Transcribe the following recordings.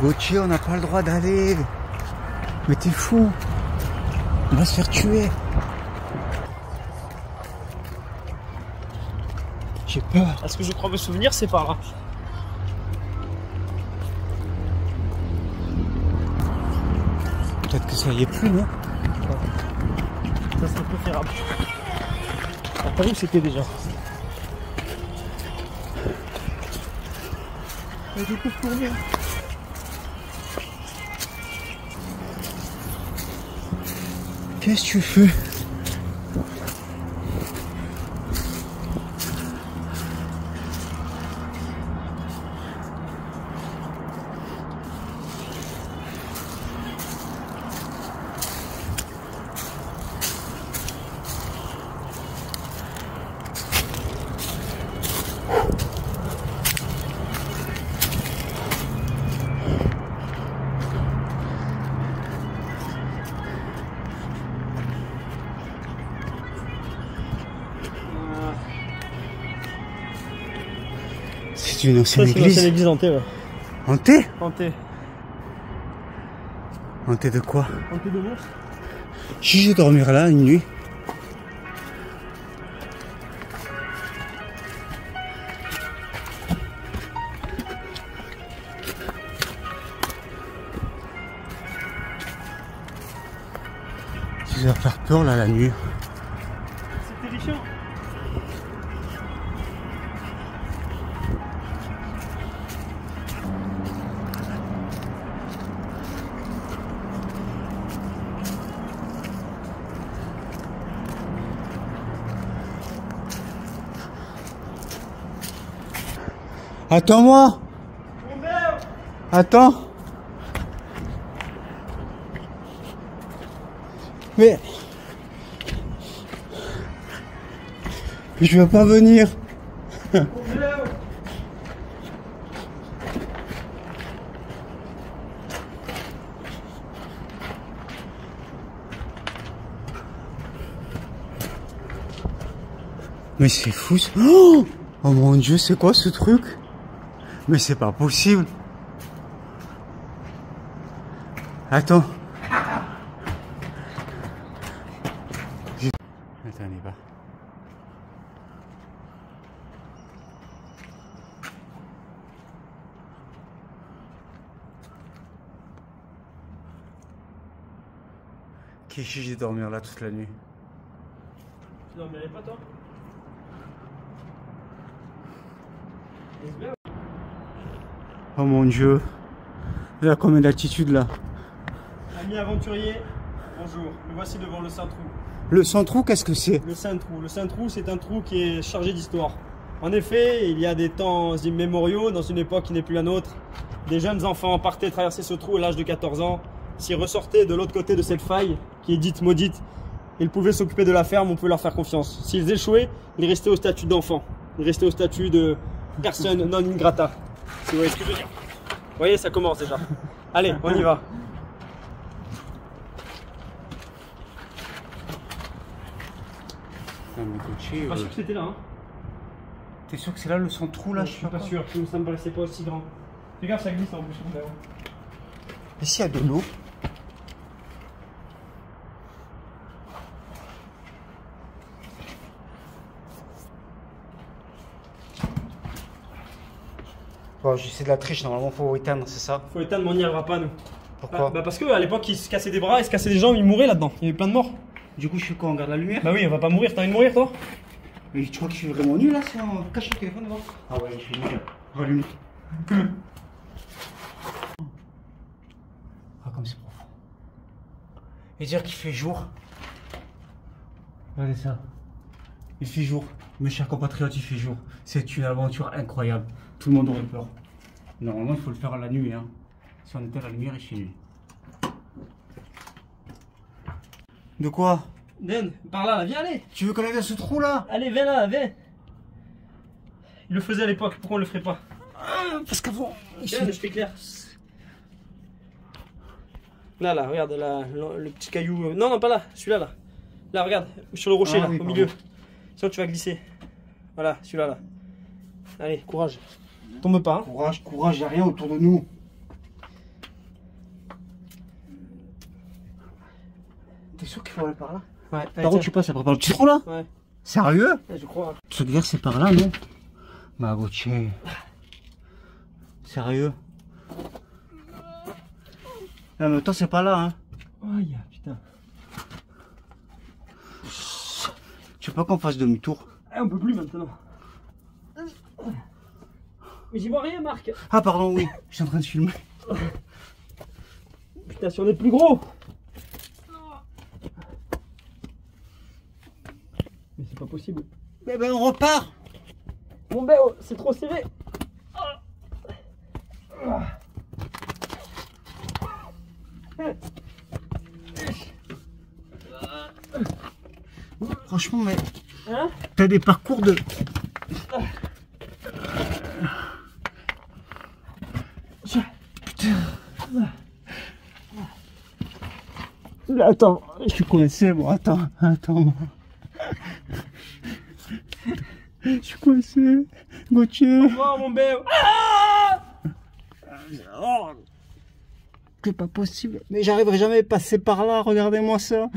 Gauthier, on n'a pas le droit d'aller. Mais t'es fou. On va se faire tuer. J'ai peur. À ce que je crois me souvenir, c'est par là. Peut-être que ça y est plus, non? Ça serait préférable. À Paris, c'était déjà. Mais du coup, pour Qu'est-ce que tu fais? C'est une Ça, ancienne c'est l'ancienne église. église hantée, ouais. Hantée Hantée. Hantée de quoi Hantée de monstres Si je vais dormir là une nuit. Tu vas faire peur là la nuit. C'est terrifiant. Attends-moi. Attends. Mais... Je veux pas venir. Mais c'est fou. Oh, oh mon dieu, c'est quoi ce truc? Mais c'est pas possible. Attends. Attends, on y va. Qu'est-ce que j'ai dormir là toute la nuit? Tu dormirais pas, toi? Oh mon dieu. A combien d'altitude là Ami aventurier, bonjour. Me voici devant le Saint-Trou. Le centre qu'est-ce que c'est? Le Saint-Trou. Le Saint-Trou, c'est un trou qui est chargé d'histoire. En effet, il y a des temps immémoriaux, dans une époque qui n'est plus la nôtre, des jeunes enfants partaient traverser ce trou à l'âge de 14 ans. S'ils ressortaient de l'autre côté de cette faille, qui est dite maudite, ils pouvaient s'occuper de la ferme, on peut leur faire confiance. S'ils échouaient, ils restaient au statut d'enfant. Ils restaient au statut de personne non ingrata. Si vous voyez ce que je veux dire. Vous voyez, ça commence déjà. Allez, on y va. Non mais Gauthier, Pas euh, sûr que c'était là, hein. t'es sûr que c'est là le centre là je suis pas sûr, ça me paraissait pas aussi grand. Regarde, ça glisse en plus. Ici il y a de l'eau. Bon, c'est de la triche, normalement faut éteindre, c'est ça Faut éteindre, mais on n'y arrivera pas, nous. Pourquoi Bah, bah parce que à l'époque, ils se cassaient des bras, ils se cassaient des jambes, ils mouraient là-dedans. Il y avait plein de morts. Du coup, je fais quoi On regarde la lumière Bah oui, on va pas mourir. T'as envie de mourir, toi Mais tu crois que je suis vraiment nul là si on cache le téléphone devant Ah ouais, je suis nul. Rallume. Ah, comme c'est profond. Et dire qu'il fait jour. Regardez ça. Il fait jour. Mes chers compatriotes, il fait jour. C'est une aventure incroyable. Tout le monde aurait peur. Normalement, il faut le faire à la nuit. Hein. Si on était à la lumière, il fait nuit. De quoi? Den, par là, viens, allez Tu veux qu'on aille à ce trou là Allez, viens là, viens Il le faisait à l'époque, pourquoi on le ferait pas? Parce qu'avant. Viens, je t'éclaire. Là, là, regarde, là, le, le petit caillou. euh, Non, non, pas là, celui-là, là. Là, regarde, sur le rocher, Ah là, oui, au pardon. milieu. Sinon, tu vas glisser. Voilà, celui-là. Là. Allez, courage. Tombe pas. Hein. Courage, courage, il a rien autour de nous. T'es sûr qu'il faut aller par là? Ouais. Par où tu passes après par le petit trou là? Ouais. Sérieux? Je crois. Hein. Tu veux dire c'est par là, non? Bah, Gauthier. Sérieux? Non, mais toi, c'est pas là, hein. Tu veux pas qu'on fasse demi-tour Ah, on peut plus maintenant. Mais j'y vois rien, Marc. Ah, pardon, oui. Je suis en train de filmer. Putain, si on est plus gros. Mais c'est pas possible. Mais ben, on repart Mon béo, c'est trop serré. Franchement, mais Hein t'as des parcours de. Putain. Attends, je suis coincé, bon, attends, attends. Je suis coincé, Gauthier. Oh, mon béo. Oh, c'est pas possible. Mais j'arriverai jamais à passer par là, regardez-moi ça.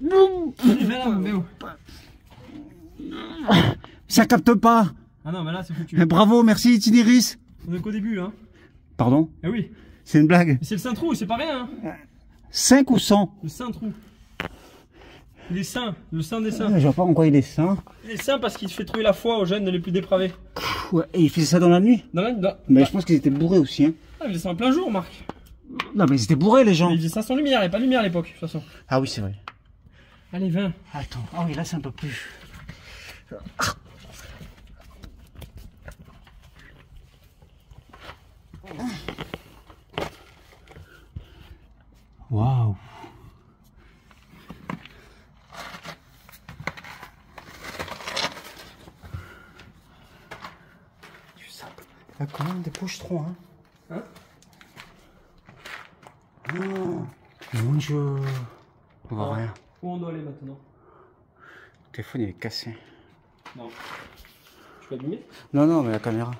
Là, béo. Ça capte pas. Ah non, mais là, c'est foutu. Mais bravo, merci Tiniris. On est qu'au début, hein. Pardon Eh oui. C'est une blague. C'est le Saint-Trou, c'est pas rien, hein. 5 ou 100 Le Saint-Trou. Il est saint, le saint des saints. Je vois pas en quoi il est sain. Il est saint parce qu'il fait trouver la foi aux jeunes les plus dépravés. Ouais, et il faisait ça dans la nuit Dans la, dans- Mais je pense qu'ils étaient bourrés aussi. Hein. Ah, il faisait ça en plein jour, Marc. Non, mais ils étaient bourrés les gens. Mais il faisait ça sans lumière, il n'y avait pas de lumière à l'époque, de toute façon. Ah oui, c'est vrai. Allez, viens. Attends, ah oui, là c'est un peu plus. Waouh. Tu sais, Il y a quand même des pochetrons, hein. Hein? Oh, mon dieu. On voit Ah. rien. Où on doit aller maintenant? Le téléphone il est cassé. Non. Tu vas allumer Non, non, mais la caméra.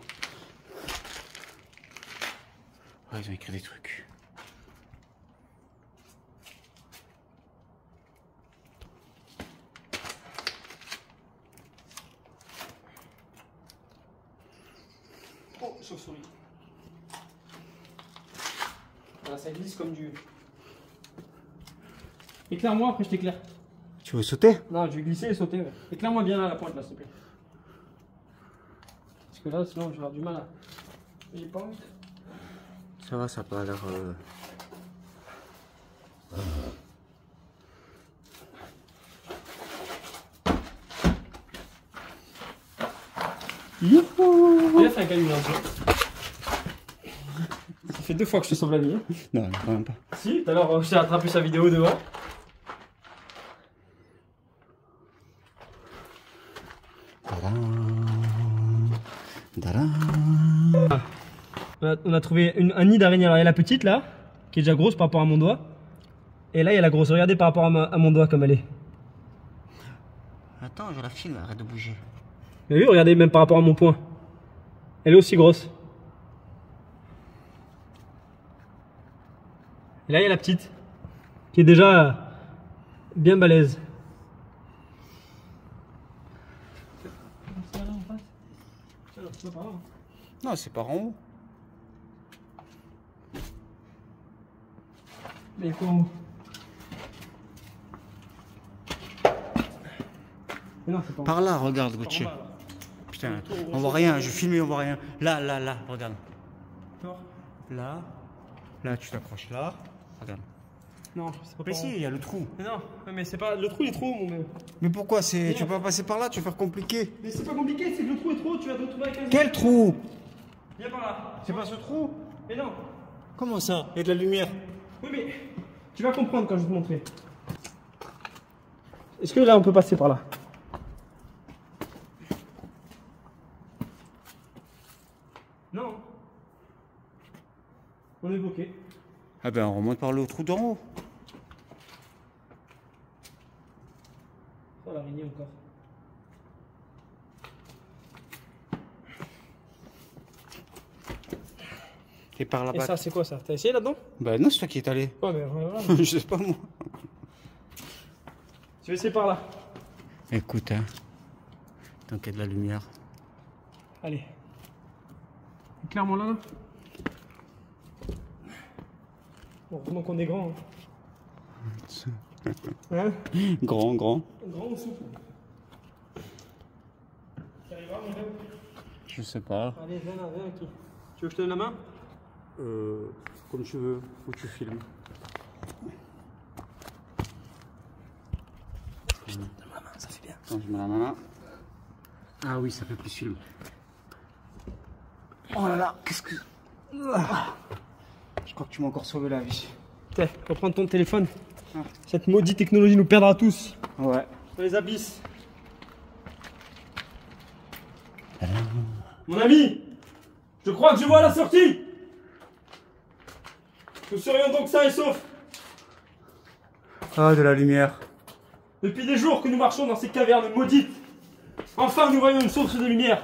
Ouais, ils ont écrit des trucs. Oh, chauve-souris. Voilà, ça glisse comme du. Éclaire-moi, après je t'éclaire. Tu veux sauter? Non, je vais glisser et sauter. ouais. Éclaire-moi bien là, la pointe là, s'il te plaît. Parce que là, sinon, je vais avoir du mal à. J'ai pas envie. de- Ça va, ça pas l'air. euh, Youhou fais un là. Ça fait deux fois que je te sauve la vie. hein. Non, quand même pas. Si, tout à l'heure, euh, je t'ai attrapé sa vidéo devant. A, on a trouvé une- un nid d'araignée. Alors, il y a la petite là, qui est déjà grosse par rapport à mon doigt. Et là, il y a la grosse. Regardez par rapport à, ma- à mon doigt comme elle est. Attends, je la filme, arrête de bouger. Avez vu, regardez même par rapport à mon poing. Elle est aussi grosse. Et là, il y a la petite, qui est déjà bien balèze. Non, c'est pas en haut. Non, pas. Par là, regarde, Gauthier. Putain, on voit rien, je filme et on voit rien. Là, là, là, regarde. Là, là, tu t'accroches là. Regarde. Non, c'est pas Mais si, il y a le trou. Mais non, mais c'est pas. Le trou il est trop haut, mon gars. Mais pourquoi c'est. Tu peux pas passer par là, tu vas faire compliqué. Mais c'est pas compliqué, c'est que le trou est trop haut, tu vas te retrouver avec un. Quel trou? Viens par là. C'est pas ce trou? Mais non. Comment ça? Il y a de la lumière. Oui, mais tu vas comprendre quand je vais te montrer. Est-ce que là on peut passer par là? Non. On est bloqué. Ah ben on remonte par le trou d'en haut. Oh l'araignée encore. Et par Et là-bas. ça c'est quoi ça? T'as essayé là-dedans? Bah non, c'est toi qui es allé. Ouais mais voilà. je sais pas moi. Tu veux essayer par là? Écoute, hein. Tant qu'il y a de la lumière. Allez. Clairement là, là. Bon, heureusement qu'on est grand. Hein. Hein? Grand, grand. Grand ou souple? Tu arriveras, mon gars? Je sais pas. Allez, viens là, viens aquí. Tu veux que je te donne la main? Euh, comme tu veux, où tu filmes. Donne-moi la main, ça fait bien. Attends, je mets la main là. Ah oui, ça fait plus film. Oh là là, qu'est-ce que. Ah. Je crois que tu m'as encore sauvé la vie. Tiens, reprends ton téléphone. Cette maudite technologie nous perdra tous. Ouais. Dans les abysses. Mon ami, je crois que je vois la sortie. Nous serions donc sains et saufs. Ah, de la lumière. Depuis des jours que nous marchons dans ces cavernes maudites, enfin nous voyons une source de lumière.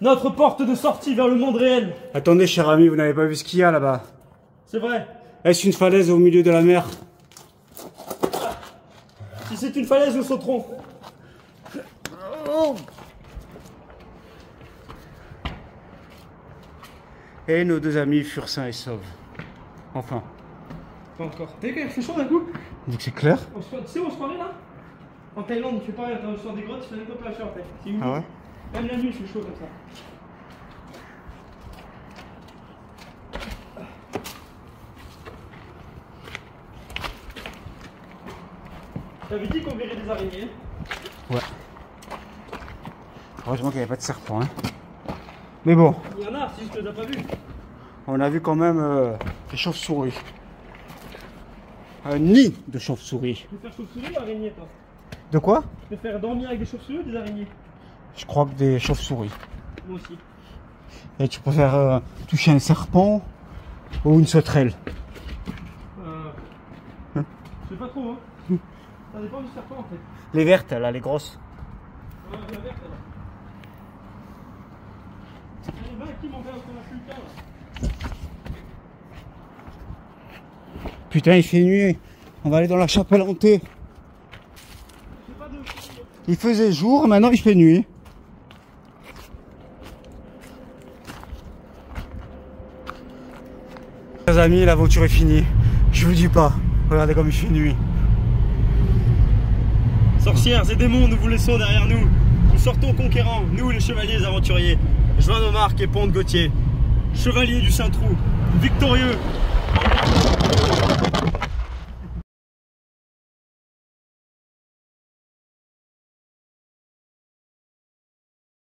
Notre porte de sortie vers le monde réel. Attendez, cher ami, vous n'avez pas vu ce qu'il y a là-bas C'est vrai. Est-ce une falaise au milieu de la mer? Si c'est une falaise, nous sauterons. Et nos deux amis furent sains et saufs. Enfin. Pas encore. T'as vu quand il fait chaud d'un coup Donc c'est clair On se- Tu sais où on se croirait là En Thaïlande, fait pareil, dans le soir des grottes, il fait une température en fait. C'est humide. Ah ouais Même la nuit, il fait chaud comme ça. T'avais dit qu'on verrait des araignées Ouais. Heureusement qu'il n'y avait pas de serpent. Hein. Mais bon, Il y en a, si je te les ai pas vus. on a vu quand même euh, des chauves-souris. Un nid de chauves-souris. Tu préfères chauve-souris ou araignée toi? De quoi? Tu préfères dormir avec des chauves-souris ou des araignées? Je crois que des chauves-souris. Moi aussi. Et tu préfères euh, toucher un serpent ou une sauterelle Euh... Je sais pas trop hein. Ça dépend du serpent en fait. Les vertes, là, les grosses. Ouais, la verte alors. Allez, va qui m'en fait qu'on a plus le temps là Putain, il fait nuit. On va aller dans la chapelle hantée. Il faisait jour, maintenant il fait nuit. Chers amis, l'aventure est finie. Je vous dis pas. Regardez comme il fait nuit. Sorcières et démons, nous vous laissons derrière nous. Nous sortons conquérants, nous les chevaliers aventuriers. Joan de Marc et Pont de Gauthier. Chevaliers du Saint-Trou, victorieux,